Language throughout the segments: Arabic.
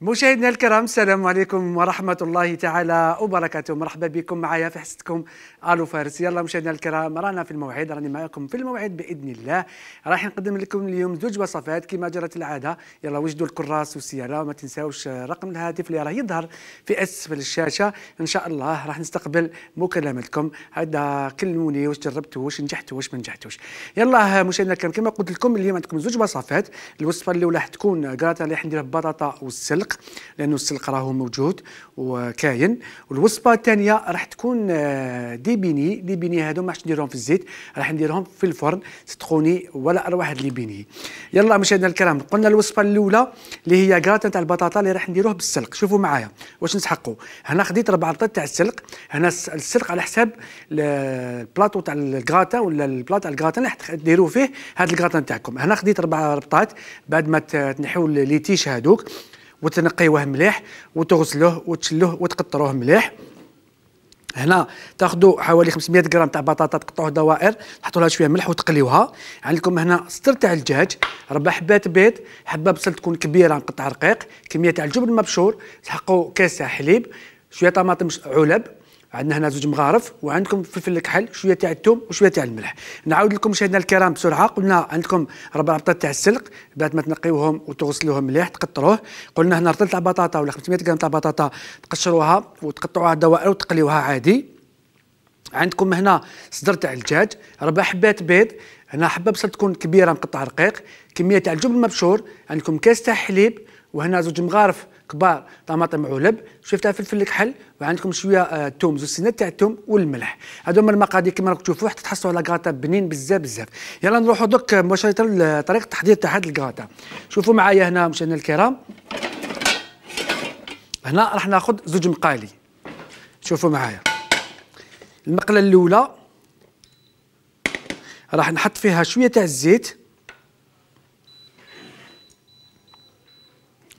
مشاهدينا الكرام السلام عليكم ورحمة الله تعالى وبركاته. مرحبا بكم معايا في حصتكم آلو فارس يلا مشاهدينا الكرام رانا في الموعد راني معكم في الموعد بإذن الله. راح نقدم لكم اليوم زوج وصفات كما جرت العادة. يلا وجدوا الكراس والسيارة وما تنساوش رقم الهاتف اللي راه يظهر في أسفل الشاشة. إن شاء الله راح نستقبل مكالمتكم. هذا كلموني واش جربتوا واش نجحتوا واش ما نجحتوش. يلا مشاهدينا الكرام كما قلت لكم اليوم عندكم زوج وصفات. الوصفة الأولى راح تكون كراتا اللي راح نديرها ببطاطا والسلق. السلق لأنه السلق راهو موجود وكاين. والوصفة الثانية راح تكون آه، des beignets. des beignets هادو ما نديرهم في الزيت راح نديرهم في الفرن صدقوني ولا أروع هاد les beignets. يلا مشاهدينا الكرام قلنا الوصفة الأولى اللي هي كراتا تاع البطاطا اللي راح نديروه بالسلق. شوفوا معايا واش نسحقوا. هنا خديت ربع ربطات تاع السلق. هنا السلق على حساب البلاطو تاع الكراتا ولا البلاط تاع الكراتا اللي ديروا فيه هذا الكراتا تاعكم هنا خديت ربع ربطات بعد ما تنحوا لي تيش هذوك وتنقيوه مليح وتغسلوه وتشلوه وتقطروه مليح. هنا تاخذوا حوالي 500 غرام تاع بطاطا تقطعوها دوائر تحطوا لها شوية ملح وتقليوها. عندكم هنا سطر تاع الدجاج. ربع حبات بيض حبة بصل تكون كبيرة مقطع رقيق كمية تاع الجبن المبشور تحقوا كاس حليب شوية طماطم علب. عندنا هنا زوج مغارف وعندكم فلفل الكحل شوية تاع الثوم وشوية تاع الملح. نعاود لكم مشاهدينا الكرام بسرعة. قلنا عندكم ربع ربطات تاع السلق بعد ما تنقيوهم وتغسلوهم مليح تقطروه. قلنا هنا رطل تاع بطاطا ولا 500 غرام تاع بطاطا تقشروها وتقطعوها دوائر وتقليوها عادي. عندكم هنا صدر تاع الدجاج ربع حبات بيض. هنا حبة بصل تكون كبيرة مقطع رقيق كمية تاع الجبن المبشور عندكم كاس تاع حليب وهنا زوج مغارف كبار طماطم علب تاع فلفل الكحل وعندكم شوية آه زوج سنات تاع التوم والملح. هذو هما المقادير كما راكم تشوفوا حتى تحصلوا على كراتا بنين بزاف بزاف. يلا نروحوا دوك مباشره لطريقه التحضير تاع هذا الكراتا شوفوا معايا هنا مشاهدينا الكرام. هنا راح ناخذ زوج مقالي. شوفوا معايا. المقلة الأولى. راح نحط فيها شوية تاع الزيت.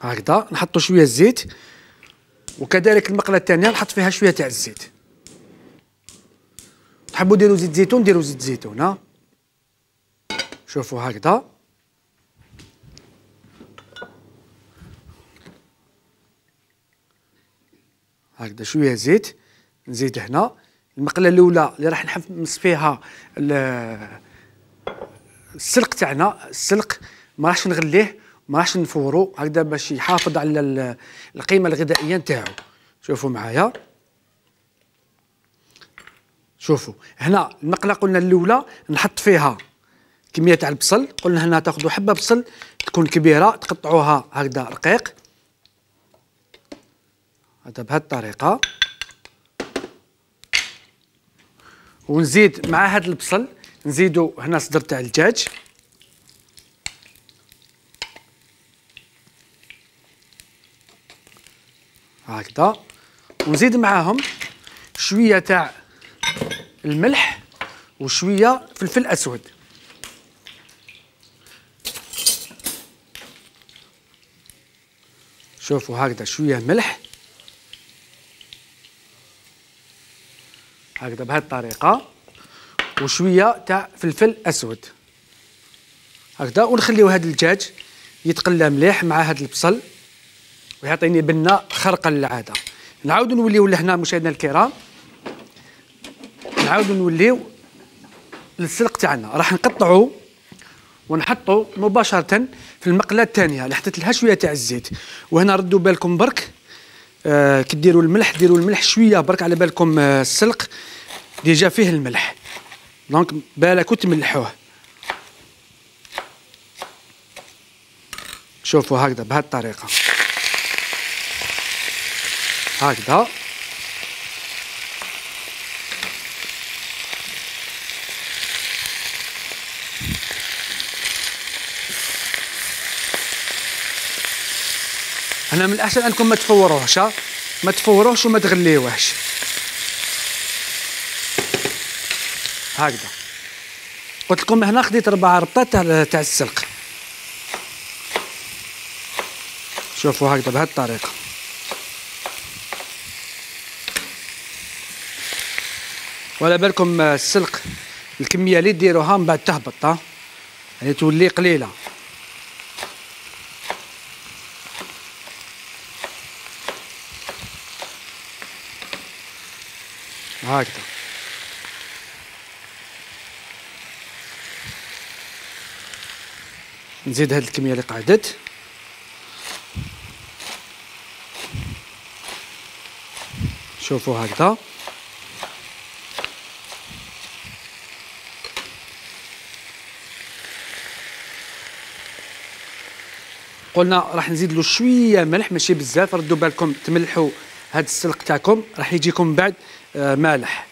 هكذا نحطوا شوية الزيت وكذلك المقلة الثانية نحط فيها شوية تاع الزيت. تحبوا ديروا زيت زيتون ديروا زيت زيتون ها؟ شوفوا هكذا. هكذا شوية زيت نزيد هنا. المقلة الأولى اللي راح نحمص فيها السلق تاعنا السلق ما راحش نغليه. ما راحش نفورو هكذا باش يحافظ على القيمة الغذائية نتاعو. شوفوا معايا. شوفوا هنا المقله قلنا الأولى نحط فيها كمية تاع البصل. قلنا هنا تاخذوا حبة بصل تكون كبيرة تقطعوها هكذا رقيق. هذا بهذه الطريقة. ونزيد مع هذا البصل نزيدوا هنا صدر تاع الدجاج. هكذا. ونزيد معاهم شوية تاع الملح وشوية فلفل أسود. شوفوا هكذا شوية ملح. هكذا بهذه الطريقة. وشوية تاع فلفل أسود. هكذا. ونخليو هذا الدجاج يتقلى مليح مع هذا البصل. ويعطيني بنه خرقه للعادة. نعاودو نوليو لهنا مشاهدينا الكرام. نعاودو نوليو للسلق تاعنا. راح نقطعو ونحطو مباشرة في المقلة الثانية اللي حطيت لها شوية تاع الزيت. وهنا ردوا بالكم برك. آه كي ديروا الملح ديروا الملح شوية برك على بالكم آه السلق. déjà فيه الملح. donc بالك وتملحوه شوفوا هكذا بهذه الطريقة. هكذا. هنا من الأحسن أنكم ما تفوروهش ما تفوروهش وما تغليوهش. هكذا. قلت لكم هنا خديت ربع ربطات تاع السلق. شوفوا هكذا بهذه الطريقة. وعلى بالكم آه، السلق الكمية اللي ديروها من بعد تهبط ها؟ يعني تولي قليلة. هكذا. نزيد هاد الكمية اللي قعدت. شوفوا هكذا. قلنا راح نزيد له شوية ملح ماشي بزاف ردوا بالكم تملحوا هذا السلق تاعكم راح يجيكم بعد آه مالح.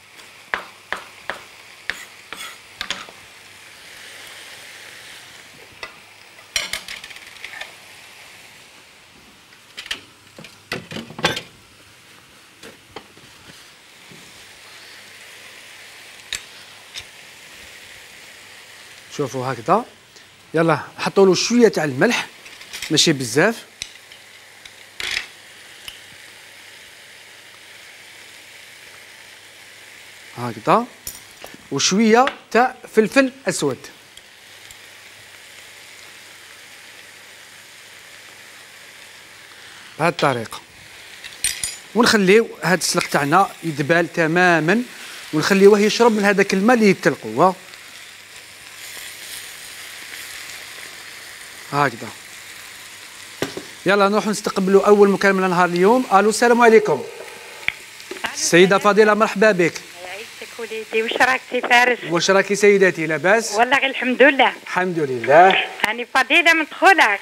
شوفوا هكذا. يلا حطوا له شوية تاع الملح. ماشي بزاف. هكذا. وشوية تاع فلفل أسود. بهذه الطريقة. ونخليو هذا السلق تاعنا يدبال تماما. ونخليوه يشرب من هذاك الماء اللي يتلقوا هكذا. يلا نروح نستقبلوا أول مكالمة نهار اليوم. ألو السلام عليكم. السيده فضيله مرحبا بك. يعيشك وليدي واش راك سي فارس واش راكي سيداتي لاباس والله غير الحمد لله. الحمد لله. هاني فضيله مدخولك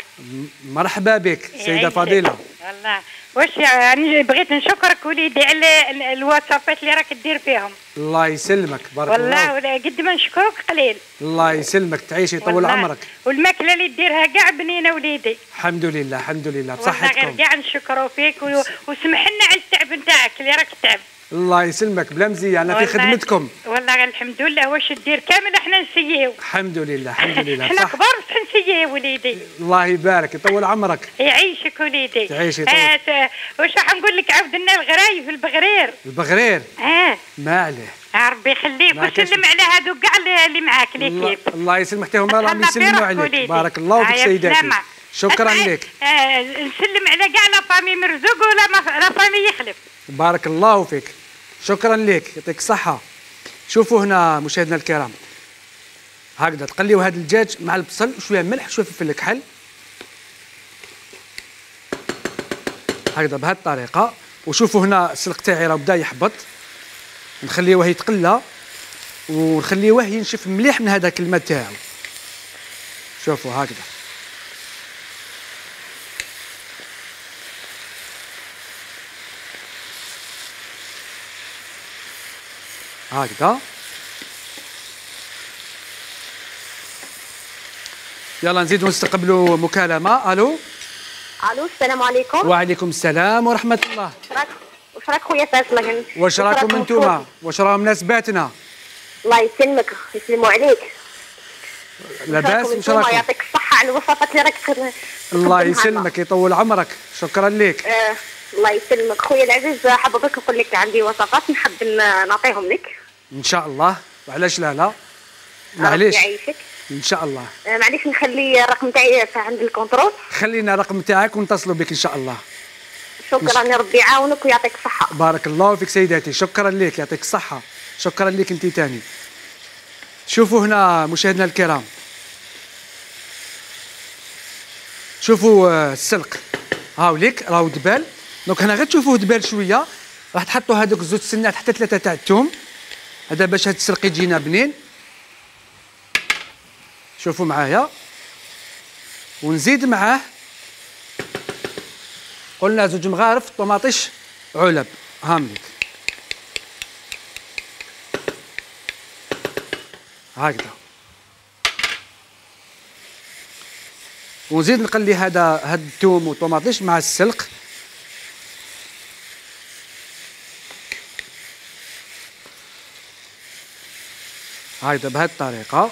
مرحبا بك سيدة. فضيله والله واش يعني بغيت نشكرك وليدي على ال- الواتسابات اللي راك دير فيهم. الله يسلمك بارك والله الله ولا قد ما نشكرك قليل. الله يسلمك تعيشي طول والله. عمرك. والماكلة اللي ديرها كاع بنينة وليدي. الحمد لله الحمد لله والله غير بصحتكم. كاع نشكروا فيك وسمح لنا على التعب نتاعك اللي راك تعب. الله يسلمك بلا مزيه أنا في خدمتكم. والله الحمد لله واش دير؟ كامل إحنا نسييو. الحمد لله الحمد لله إحنا كبار بصح نسييو وليدي. الله يبارك يطول عمرك. يعيشك وليدي. تعيشي طول. آه واش راح نقول لك عاود لنا الغرايب البغرير؟ البغرير؟ آه ما عليه. ربي يخليك وسلم على هادو كاع اللي- معاك ليكيب الله يسلمك حتى هما راهم يسلموا عليك. بارك الله فيك آه، سيداتي. شكرا أسمع، لك. آه نسلم على كاع لا فامي مرزوق ولا لا فامي يخلف. بارك الله فيك. شكرا لك. يعطيك الصحة شوفوا هنا مشاهدينا الكرام. هكذا تقليو هذا الدجاج مع البصل وشوية ملح وشوية فلفل كحل. هكذا بهذه الطريقة. وشوفوا هنا السلق تاعي راه بدأ يحبط. نخليوه يتقلى. ونخليوه ينشف مليح من هذاك الماء تاعو. شوفوا هكذا. هكذا يلا نزيدوا نستقبلوا مكالمة. ألو؟ ألو السلام عليكم. وعليكم السلام ورحمة الله. واش راك خويا فاس ما واش راكم أنتوما. واش راهم ناسباتنا الله يسلمك يسلموا عليك. لاباس واش راكم يعطيك الصحة على الوصفات اللي راك الله يسلمك يطول عمرك. شكرا لك آه الله يسلمك. خويا العزيز حبيبك نقول لك عندي وصفات نحب نعطيهم لك. إن شاء الله. وعلاش لا لا؟ ربي معليش. يعيشك. إن شاء الله. آه معليش نخلي الرقم تاعي عند الكنترول خلينا الرقم تاعك ونتصلوا بك إن شاء الله. شكرا يا ربي يعاونك ويعطيك الصحة. بارك الله فيك سيداتي. شكرا لك يعطيك الصحة. شكرا لك أنت تاني. شوفوا هنا مشاهدينا الكرام. شوفوا آه، السلق هاو ليك راهو دبال. دونك هنا غير تشوفوه دبال شوية. راح تحطوا هذوك زوج سنات حتى ثلاثة تاع الثوم هذا باش هاد السلق يجينا بنين. شوفوا معايا. ونزيد معاه. قلنا زوج مغارف طماطيش علب. هاملك هكذا. ونزيد نقلي هذا هاد الثوم والطماطيش مع السلق. هكذا بهذه الطريقة.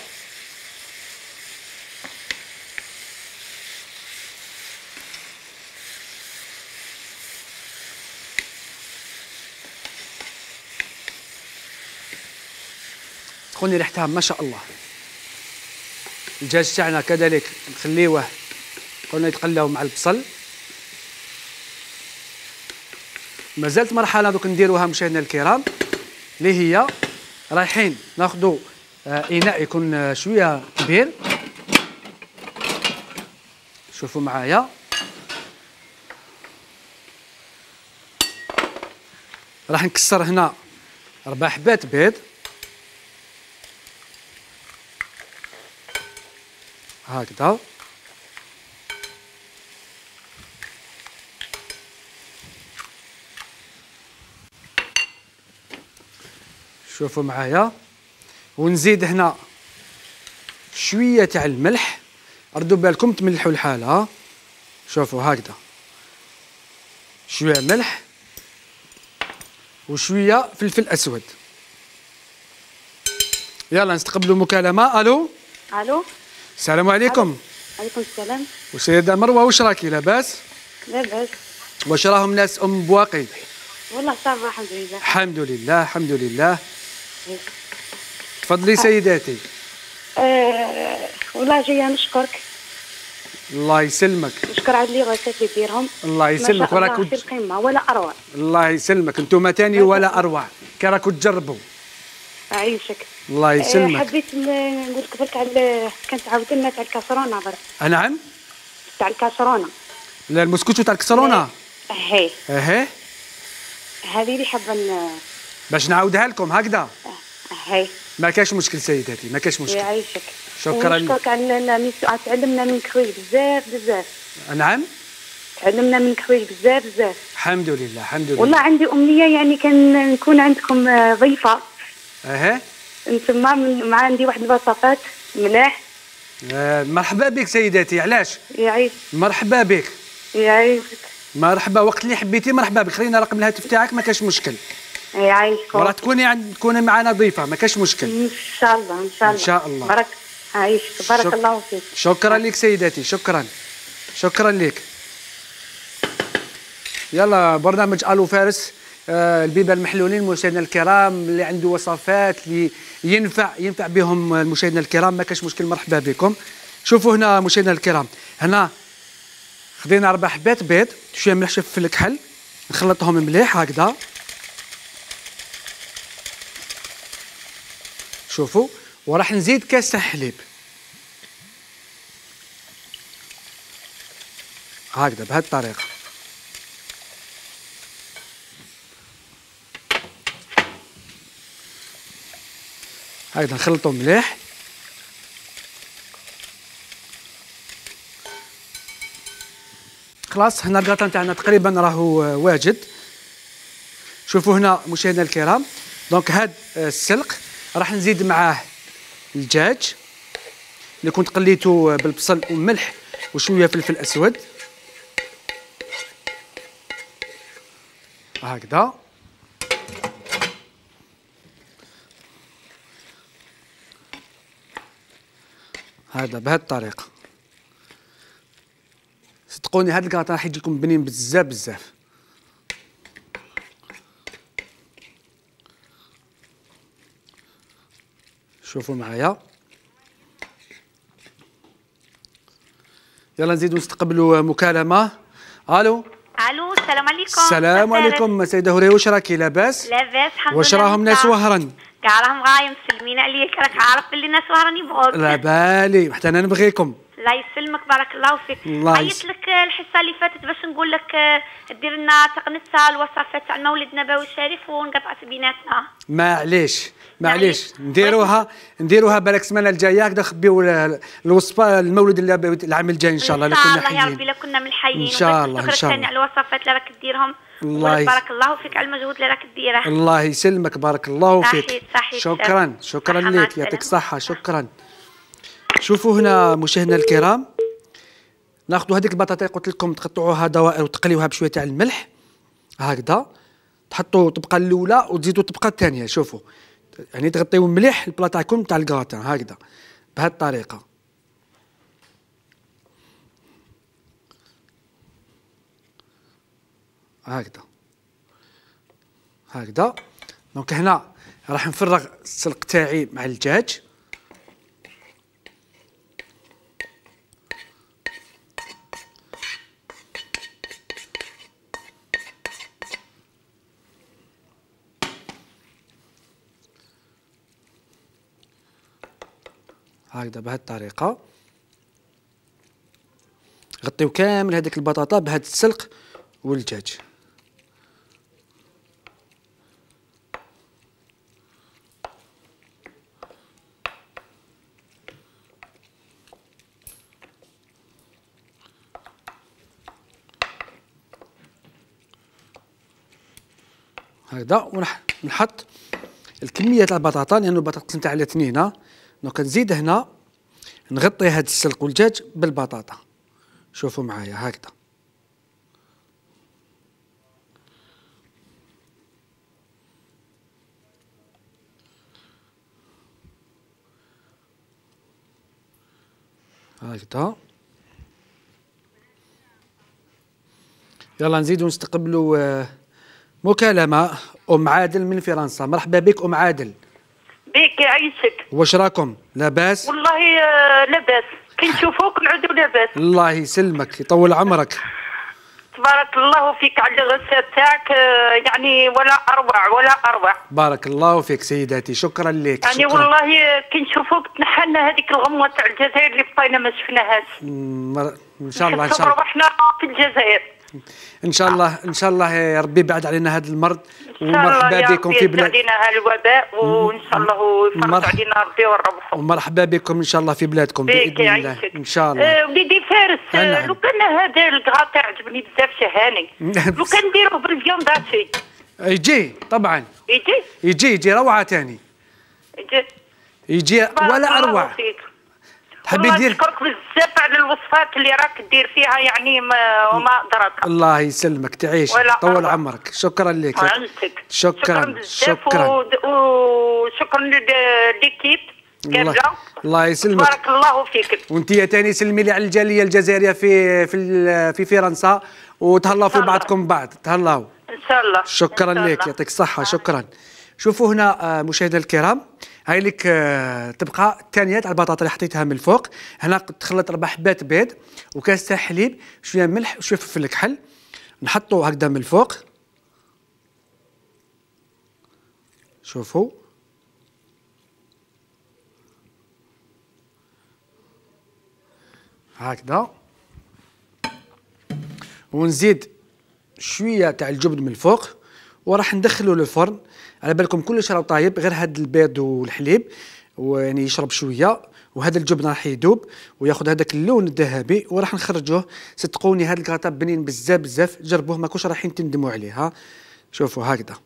تكون ريحتها ما شاء الله. الدجاج تاعنا كذلك نخليوه قلنا يتقلاو مع البصل. مازالت مرحلة دوك نديروها مشاهدينا الكرام اللي هي رايحين ناخذوا اناء يكون آه، شوية كبير. شوفوا معايا. راح نكسر هنا أربع حبات بيض. هكذا. شوفوا معايا. ونزيد هنا شوية تاع الملح. ردوا بالكم تملحوا الحالة. شوفوا هكذا. شوية ملح وشوية فلفل أسود. يلا نستقبلوا مكالمة. ألو؟ ألو؟ السلام عليكم. عليكم السلام. وسيدة مروه واش راكي لاباس لاباس واش راهم ناس أم بواقي والله صافي الحمد لله. الحمد لله الحمد لله. تفضلي سيداتي. آه والله جاية نشكرك. الله يسلمك. نشكر على اللي اللي ديرهم. الله يسلمك الله وراكم في القمه ولا أروع. الله يسلمك. أنتم تاني ولا أروع. كي راكم تجربوا. أعيشك. الله آه يسلمك. حبيت نقول لك برك على كانت عاود لنا تاع الكاسرونة برك. آه، نعم تاع الكاسرونة. لا المسكوتو تاع الكسرونه هي أهي. هذه اللي حابة باش نعاودها لكم هكذا. هي ما كاش مشكل سيداتي ما كاش مشكل. يعيشك. شكراً. ونشكرك على تعلمنا منك حوايج بزاف بزاف. نعم؟ تعلمنا منك حوايج بزاف بزاف. الحمد لله الحمد لله. والله عندي أمنية يعني كان نكون عندكم آه، ضيفة. اهي نسمى من مع عندي واحد الوصفات ملاح آه، مرحبا بك سيداتي علاش؟ يعيش. مرحبا بك. يعيشك. مرحبا وقت اللي حبيتي مرحبا بك. خلينا رقم الهاتف تاعك ما كاش مشكل. يعيشك وراه تكوني عند تكوني معنا ضيفة ما كاش مشكل. إن شاء الله إن شاء الله. إن شاء الله. بارك عايشك بارك شك- الله فيك. شكرا لك سيداتي شكرا. شكرا لك يلا برنامج آلو فارس آه البيبة المحلولين مشاهدينا الكرام اللي عنده وصفات اللي ينفع ينفع بهم المشاهدين الكرام ما كاش مشكل مرحبا بكم. شوفوا هنا مشاهدينا الكرام هنا خدينا أربع حبات بيض شوية ملح شوية فلفل كحل نخلطهم مليح هكذا. شوفوا وراح نزيد كاس حليب هكذا بهذه الطريقة. هكذا نخلطو مليح. خلاص هنا الكاطان تاعنا تقريبا راهو واجد. شوفوا هنا مشاهدينا الكرام دونك هاد السلق راح نزيد معاه الدجاج. اللي كنت قليته بالبصل وملح وشوية فلفل أسود. هكذا. هذا بهذه الطريقة صدقوني هذا الكاط راح يجي لكم بنين بزاف بزاف. شوفوا معايا. يلا نزيدوا نستقبلوا مكالمة. ألو؟ ألو السلام عليكم. السلام عليكم سيدة هوري واش راكي؟ لاباس؟ لاباس الحمد واش لله. راهم ناس. وهرا كاع راهم غاية مسلمين عليك راك عارف اللي الناس وهراني يبغوك لا بالي حتى أنا نبغيكم. الله يسلمك بارك الله فيك. عيطت يس- لك الحصة اللي فاتت باش نقول لك آه، دير لنا تقنصها الوصفات تاع المولد النبوي الشريف ونقطعت بيناتنا. معليش معليش. نديروها نديروها بالك السمانه الجاية. هكذا نخبيو ال- الوصفة المولد العام الجاي إن شاء الله إن شاء الله يا ربي حيين لا كنا من الحيين إن شاء الله، شكرا شاء ثاني الله. على الوصفات اللي راك ديرهم الله بارك الله فيك على المجهود اللي راك ديره الله يسلمك بارك الله فيك. شكرا شاف. شكرا مع لك يعطيك. الصحة. شكرا. شوفوا هنا مشاهدينا الكرام ناخذوا هذيك البطاطا قلت لكم تقطعوها دوائر وتقليوها بشوية تاع الملح هكذا. تحطوا الطبقة الأولى وتزيدوا الطبقة الثانية شوفوا. يعني تغطيو مليح البلا تاعكم تاع الكراتان هكذا. بهذه الطريقة. هكذا. هكذا. دونك هنا راح نفرغ السلق تاعي مع الدجاج. هكذا بهذه الطريقة. غطيو كامل هذيك البطاطا بهذا السلق والدجاج. هكذا ونحط الكمية تاع البطاطا لأنه البطاطا نتاع على اثنين دونك نزيد هنا نغطي هذا السلق والدجاج بالبطاطا. شوفوا معايا هكذا. هكذا. يلا نزيدو نستقبلوا آه، مكالمة. أم عادل من فرنسا. مرحبا بك أم عادل. بيك يعيشك واش راكم؟ لاباس؟ والله آه، لاباس. كي نشوفوك نعودوا لاباس. الله يسلمك يطول عمرك. تبارك الله فيك على الغسالة تاعك آه، يعني ولا أروع ولا أروع. بارك الله فيك سيداتي شكرا لك يعني شكرا. والله كي نشوفوك تنحلنا هذيك الغمة تاع الجزائر اللي بقينا ما شفناهاش. مر- إن شاء الله إن شاء الله. روحنا في الجزائر. إن شاء الله إن شاء الله يا ربي بعد علينا هذا المرض إن شاء الله ومرحبا بكم في بلاد علينا هالوباء وإن شاء الله يفرج علينا ربي ونربحوا ومرحبا بكم إن شاء الله في بلادكم بإذن الله. إن شاء الله. آه وليدي فارس آه، آه نعم. لو كان هذا الكغاتا عجبني بزاف شهاني لو كان نديروه بالفيونداتي يجي طبعا. يجي؟ يجي يجي روعة تاني. يجي. يجي ولا أروع. فيك. تحبي دير نشكرك بزاف على الوصفات اللي راك دير فيها يعني ما وما أدراك. الله يسلمك تعيش طول. عمرك. شكرا لك. فهمتك شكرا شكرا ود- وشكرا لليكيب الله الله يسلمك. بارك الله فيك. وأنت يا تاني سلمي لي على الجالية الجزائرية في في في فرنسا. وتهلاو في. بعضكم بعض. تهلاو. إن شاء الله. شكرا لك. يعطيك الصحة. شكرا. شوفوا هنا آه، مشاهدينا الكرام. هاي لك آه، تبقى الثانية تاع البطاطا اللي حطيتها من الفوق. هنا تخلط أربع حبات بيض وكاس تاع حليب شوية ملح وشوية فلفل كحل. نحطوا هكذا من الفوق. شوفوا. هكذا ونزيد شوية تاع الجبن من الفوق. وراح ندخله للفرن. على بالكم كلش راه طايب غير هذا البيض والحليب ويعني يشرب شوية وهذا الجبن راح يذوب وياخذ هذاك اللون الذهبي وراح نخرجوه. صدقوني هذا الكاطا بنين بزاف بزاف جربوه ما كوش رايحين تندموا عليه ها شوفوا هكذا.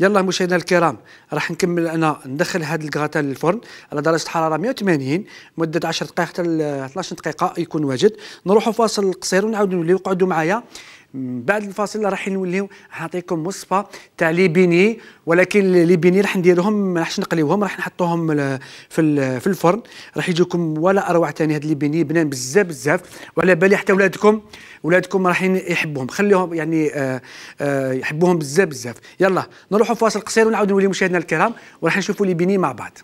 يلا مشاهدينا الكرام راح نكمل أنا ندخل هذا الكغاتا للفرن. على درجة حراره 180 مدة 10 دقائق حتى ل 12 دقيقة يكون واجد. نروحوا فاصل قصير ونعاودوا نوليو قعدوا معايا. بعد الفاصل راح نوليو نعطيكم وصفة تاع les beignets ولكن les beignets راح نديرهم ما راحش نقليوهم راح نحطوهم في في الفرن. راح يجيكم ولا أروع ثاني هاد les beignets بنان بزاف بزاف. وعلى بالي حتى ولادكم ولادكم راح يحبوهم. خليهم يعني آه آه يحبوهم بزاف بزاف. يلا نروحوا فاصل قصير ونعاودوا نوليو مشاهدينا الكرام وراح نشوفوا les beignets مع بعض.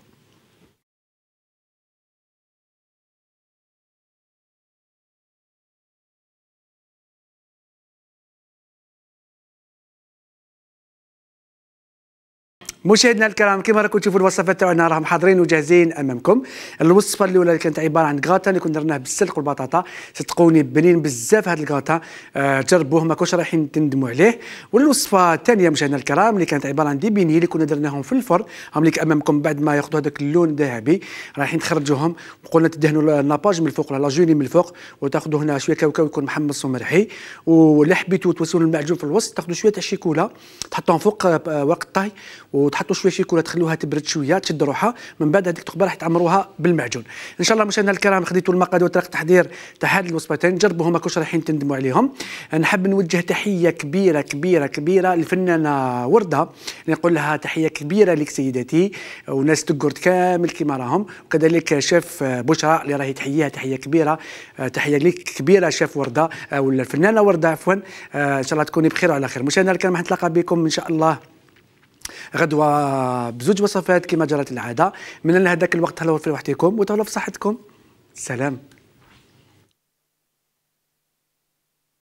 مشاهدينا الكرام كما راكم تشوفوا الوصفات تاعنا راهم حاضرين وجاهزين أمامكم. الوصفة الأولى اللي كانت عبارة عن كغاتا اللي كنا درناه بالسلق والبطاطا. صدقوني بنين بزاف هذا الكغاتا آه جربوه ما كوش رايحين تندموا عليه. والوصفة الثانية مشاهدينا الكرام اللي كانت عبارة عن دي بيني اللي كنا درناهم في الفرن. هم لك أمامكم بعد ما ياخذوا هذاك اللون الذهبي. رايحين تخرجوهم. وقلنا تدهنوا الناباج من الفوق ولا لاجوني من الفوق وتاخذوا هنا شوية كاوكاو يكون محمص ومرحي. ولا حبيتوا المعجون في الوسط تاخذوا شوية تاع الشيكولا تحطوهم فوق آه، وقت الطهي وتحطوا شوية شيكولا تخلوها تبرد شوية تشد روحها. من بعد هذيك تقبل راح تعمروها بالمعجون. إن شاء الله مشاهدينا الكرام خديتوا المقادير وطريقة التحضير تاع هذه الوصفتين جربوهم ما كوش رايحين تندموا عليهم. نحب نوجه تحية كبيرة كبيرة كبيرة للفنانة وردة نقول لها تحية كبيرة لك سيدتي وناس تقرد كامل كما راهم. وكذلك شيف بشرى اللي راهي تحييها تحية كبيرة. تحية لك كبيرة شيف وردة ولا الفنانة وردة عفوا. إن شاء الله تكوني بخير وعلى خير. مشاهدينا الكرام نتلاقى بكم إن شاء الله. غدوة بزوج وصفات كما جرت العادة. من هذاك الوقت تهلاو في وحدكم وتهلاو في صحتكم. سلام.